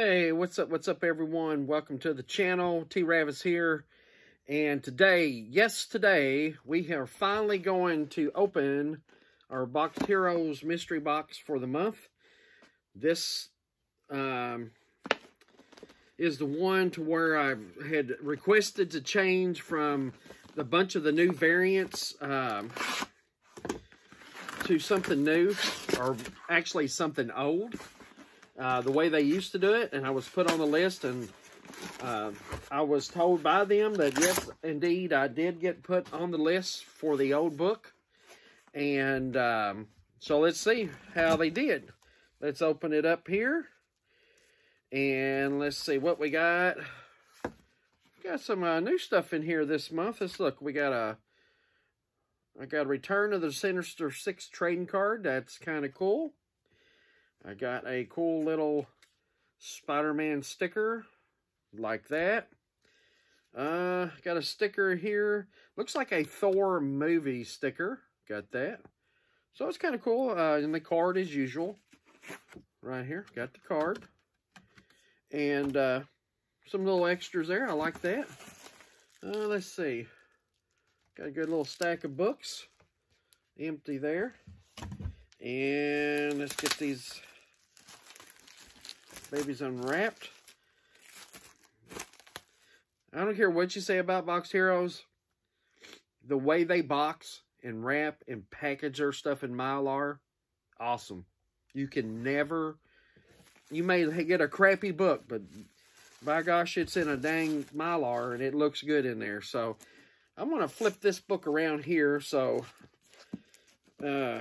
Hey, what's up? What's up, everyone? Welcome to the channel. T Ravis here. And today, yes, today, we are finally going to open our Boxed Heroes mystery box for the month. This um, is the one to where I had requested to change from the bunch of the new variants um, to something new, or actually something old uh, the way they used to do it, and I was put on the list, and uh, I was told by them that yes, indeed, I did get put on the list for the old book, and um, so let's see how they did. Let's open it up here, and let's see what we got. Got some uh, new stuff in here this month. Let's look. We got a I got a Return of the Sinister Six trading card. That's kind of cool. I got a cool little Spider-Man sticker like that. Uh, got a sticker here. Looks like a Thor movie sticker. Got that. So it's kind of cool. Uh, and the card as usual. Right here. Got the card. And uh, some little extras there. I like that. Uh, let's see. Got a good little stack of books. Empty there. And let's get these babies unwrapped. I don't care what you say about Boxed Heroes. The way they box and wrap and package their stuff in Mylar, awesome. You can never, you may get a crappy book, but by gosh, it's in a dang Mylar and it looks good in there. So I'm going to flip this book around here. So, uh,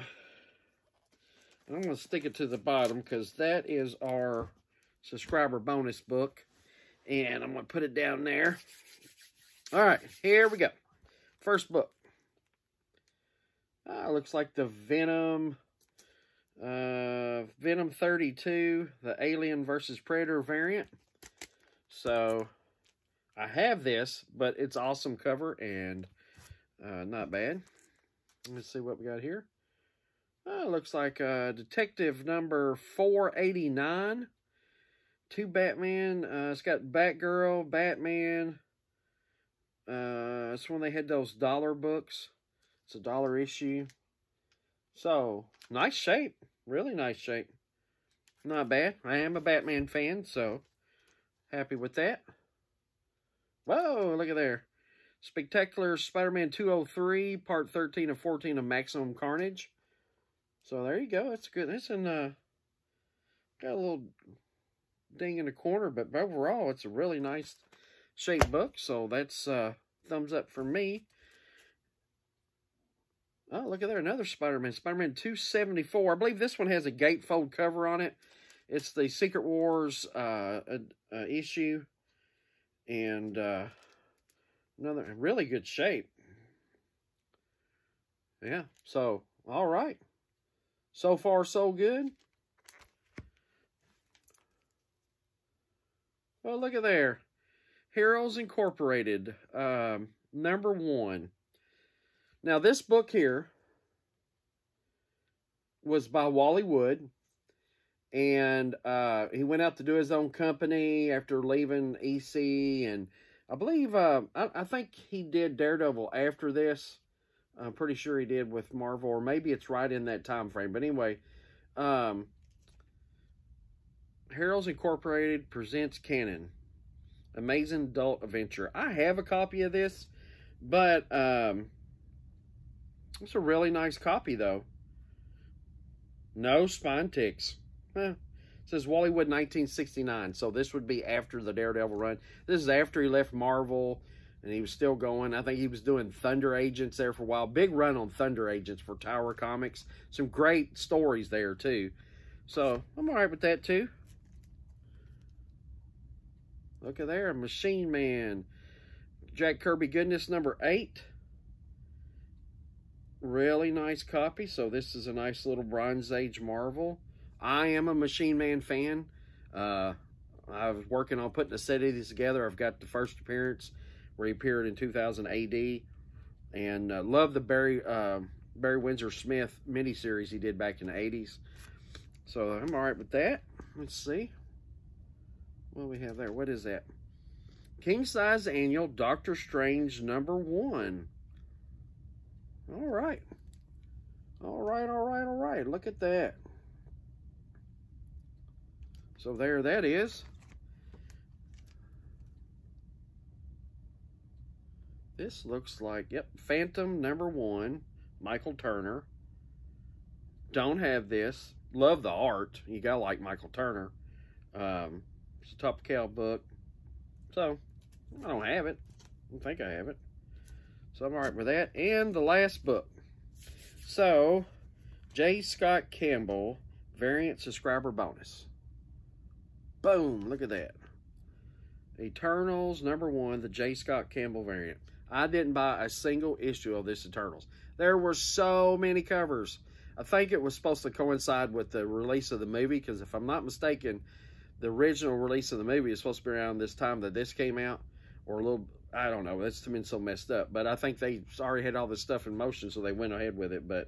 I'm going to stick it to the bottom because that is our subscriber bonus book. And I'm going to put it down there. All right, here we go. First book. Uh, looks like the Venom, uh, Venom 32, the Alien versus Predator variant. So, I have this, but it's awesome cover and uh, not bad. Let's see what we got here. Uh, looks like uh, Detective number 489. Two Batman. Uh, it's got Batgirl, Batman. Uh, it's when they had those dollar books. It's a dollar issue. So, nice shape. Really nice shape. Not bad. I am a Batman fan, so happy with that. Whoa, look at there. Spectacular Spider-Man 203, part 13 of 14 of Maximum Carnage. So there you go. That's good. It's in uh got a little ding in the corner, but overall it's a really nice shaped book. So that's uh thumbs up for me. Oh, look at there, another Spider-Man. Spider-Man 274. I believe this one has a gatefold cover on it. It's the Secret Wars uh, uh, issue. And uh, another really good shape. Yeah, so, all right. So far, so good. Well, look at there. Heroes Incorporated, um, number one. Now, this book here was by Wally Wood. And uh, he went out to do his own company after leaving EC. And I believe, uh, I, I think he did Daredevil after this. I'm pretty sure he did with Marvel, or maybe it's right in that time frame. But anyway, um, Heroes Incorporated presents Cannon. Amazing Adult Adventure. I have a copy of this, but um, it's a really nice copy, though. No spine ticks. It says Wally Wood 1969, so this would be after the Daredevil run. This is after he left Marvel and he was still going. I think he was doing Thunder Agents there for a while. Big run on Thunder Agents for Tower Comics. Some great stories there, too. So, I'm all right with that, too. Look at there, Machine Man. Jack Kirby Goodness number 8. Really nice copy. So, this is a nice little Bronze Age Marvel. I am a Machine Man fan. Uh, I was working on putting a set of these together. I've got the first appearance where he appeared in 2000 AD. And uh, love the Barry uh, Barry Windsor Smith miniseries he did back in the 80s. So I'm all right with that. Let's see. What do we have there? What is that? King size annual Doctor Strange number one. All right. All right, all right, all right. Look at that. So there that is. This looks like, yep, Phantom number one, Michael Turner. Don't have this. Love the art. You gotta like Michael Turner. Um, it's a top cow book. So, I don't have it. I don't think I have it. So I'm all right with that. And the last book. So, J. Scott Campbell, variant subscriber bonus. Boom, look at that. Eternals number one, the J. Scott Campbell variant. I didn't buy a single issue of this Eternals. There were so many covers. I think it was supposed to coincide with the release of the movie because if I'm not mistaken, the original release of the movie is supposed to be around this time that this came out or a little, I don't know. That's been so messed up. But I think they already had all this stuff in motion, so they went ahead with it. But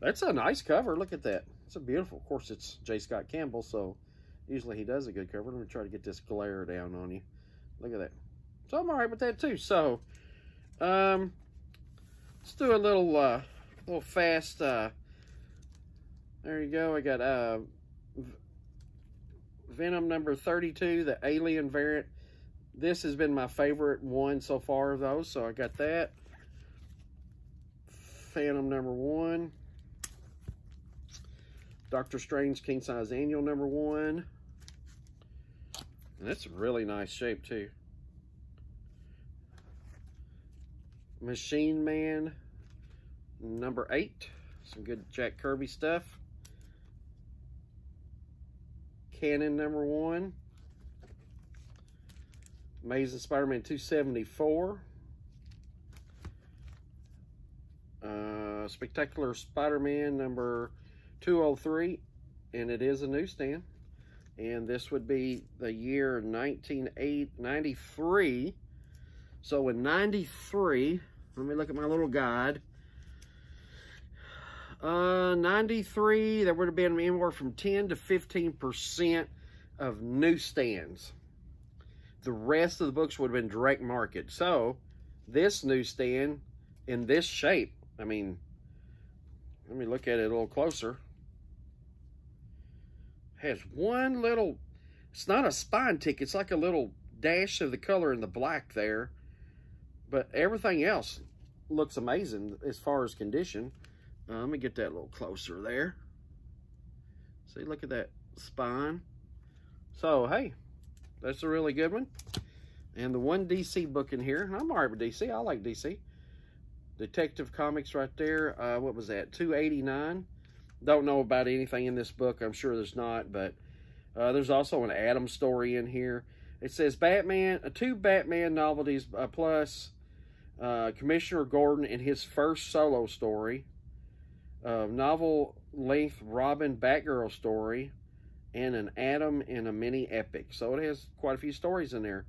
that's a nice cover. Look at that. It's a beautiful. Of course, it's J. Scott Campbell, so usually he does a good cover. Let me try to get this glare down on you. Look at that. So I'm all right with that, too. So, um, let's do a little, uh, little fast, uh, there you go. I got, uh, Venom number 32, the Alien variant. This has been my favorite one so far, though, so I got that. Phantom number one. Doctor Strange King Size Annual number one. And that's a really nice shape, too. Machine Man number eight. Some good Jack Kirby stuff. Cannon number one. Amazing Spider-Man 274. Uh, Spectacular Spider-Man number 203. And it is a newsstand. And this would be the year 1993. So in 93, let me look at my little guide. Uh, 93, there would have been anywhere from 10 to 15% of newsstands. The rest of the books would have been direct market. So, this newsstand in this shape, I mean, let me look at it a little closer. Has one little, it's not a spine tick, it's like a little dash of the color in the black there. But everything else looks amazing as far as condition. Uh, let me get that a little closer there. See, look at that spine. So, hey, that's a really good one. And the one DC book in here, I'm all right with DC. I like DC. Detective Comics right there. Uh, what was that? 289. Don't know about anything in this book. I'm sure there's not, but uh, there's also an Atom story in here. It says Batman, uh, two Batman novelties uh, plus uh, Commissioner Gordon in his first solo story uh, novel length Robin Batgirl story, and an Atom in a mini epic. So it has quite a few stories in there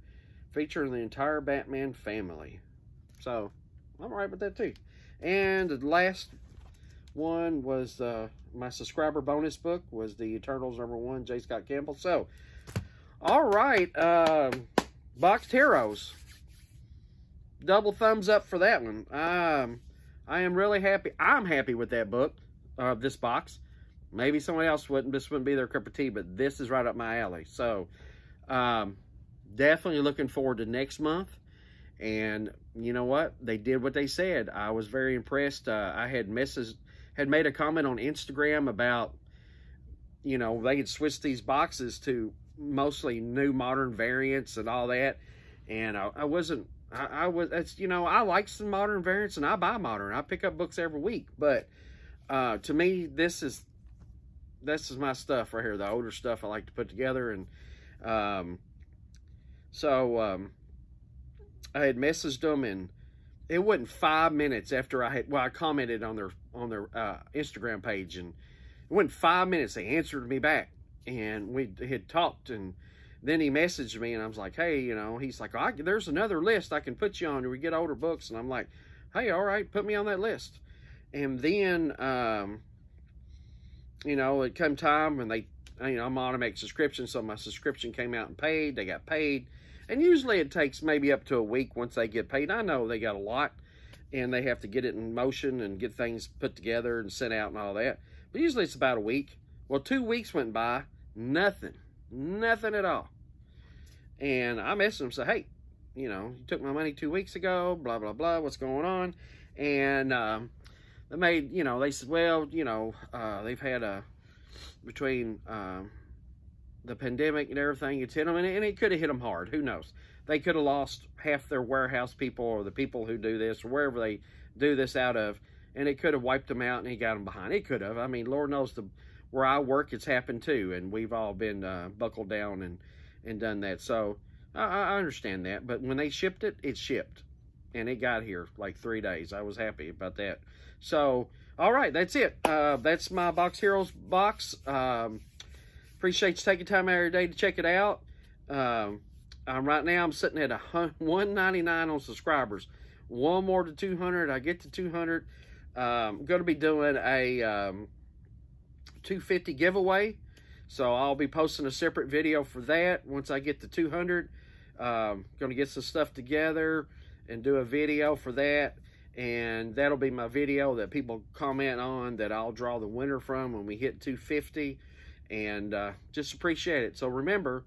featuring the entire Batman family. So I'm right with that too. And the last one was uh, my subscriber bonus book was the Eternals number one, J. Scott Campbell. So, all right, um, Boxed Heroes. Double thumbs up for that one. Um, I am really happy. I'm happy with that book, uh, this box. Maybe someone else wouldn't. This wouldn't be their cup of tea, but this is right up my alley. So, um, definitely looking forward to next month. And you know what? They did what they said. I was very impressed. Uh, I had misses had made a comment on Instagram about, you know, they had switched these boxes to mostly new modern variants and all that. And I, I wasn't I, I was, you know, I like some modern variants and I buy modern. I pick up books every week. But uh, to me, this is, this is my stuff right here. The older stuff I like to put together. And um, so um, I had messaged them and it wasn't five minutes after I had, well, I commented on their, on their uh, Instagram page and it wasn't five minutes. They answered me back and we had talked and then he messaged me and I was like, hey, you know, he's like, there's another list I can put you on we get older books. And I'm like, hey, all right, put me on that list. And then um, you know, it come time when they, you know, I'm on automatic subscription, so my subscription came out and paid. They got paid. And usually it takes maybe up to a week once they get paid. I know they got a lot and they have to get it in motion and get things put together and sent out and all that. But usually it's about a week. Well, two weeks went by, nothing, nothing at all. And I messaged them, say, hey, you know, you took my money two weeks ago, blah, blah, blah, what's going on? And um, they made, you know, they said, well, you know, uh, they've had a, between um, the pandemic and everything, it's hit them, and it, it could have hit them hard. Who knows? They could have lost half their warehouse people or the people who do this or wherever they do this out of, and it could have wiped them out and he got them behind. It could have. I mean, Lord knows the where I work, it's happened too, and we've all been uh, buckled down and and done that. So I, I understand that, but when they shipped it, it shipped, and it got here like three days. I was happy about that. So all right, that's it. Uh, that's my Boxed Heroes box. Um, appreciate you taking time out your day to check it out. Um, um, right now, I'm sitting at a 199 on subscribers. One more to 200. I get to 200. Um, I'm going to be doing a um, 250 giveaway. So I'll be posting a separate video for that once I get to 200. Um, going to get some stuff together and do a video for that. And that'll be my video that people comment on that I'll draw the winner from when we hit 250. And uh, just appreciate it. So remember,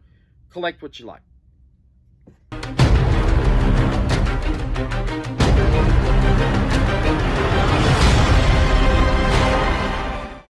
collect what you like.